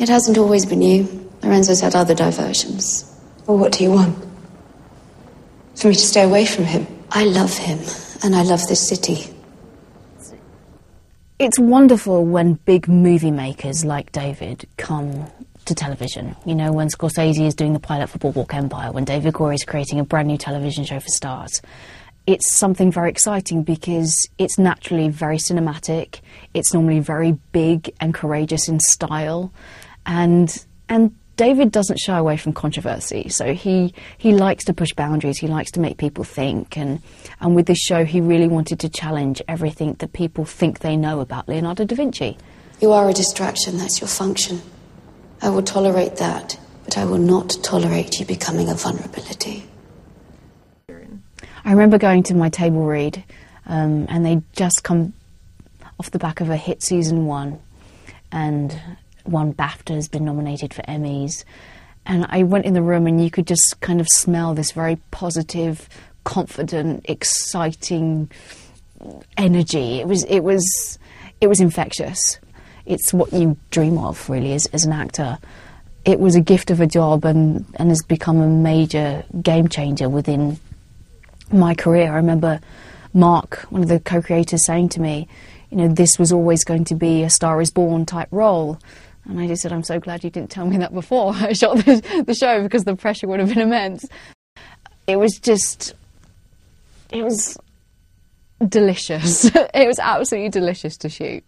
It hasn't always been you. Lorenzo's had other diversions. Well, what do you want? For me to stay away from him? I love him, and I love this city. It's wonderful when big movie makers like David come to television. You know, when Scorsese is doing the pilot for Boardwalk Empire, when David Goyer is creating a brand new television show for Starz It's something very exciting because it's naturally very cinematic. It's normally very big and courageous in style, and and David doesn't shy away from controversy. So he he likes to push boundaries. He likes to make people think, and and with this show, he really wanted to challenge everything that people think they know about Leonardo da Vinci. You are a distraction, that's your function. I will tolerate that, but I will not tolerate you becoming a vulnerability. I remember going to my table read, um, and they'd just come off the back of a hit season one, and won BAFTA has been nominated for Emmys. And I went in the room, and you could just kind of smell this very positive, confident, exciting energy. It was, it was, it was infectious. It's what you dream of, really, as, as an actor. It was a gift of a job, and, and has become a major game changer within my career. I remember Mark, one of the co-creators, saying to me, you know, this was always going to be a Star is Born type role. And I just said, I'm so glad you didn't tell me that before I shot the, show because the pressure would have been immense. It was just, it was delicious. it was absolutely delicious to shoot.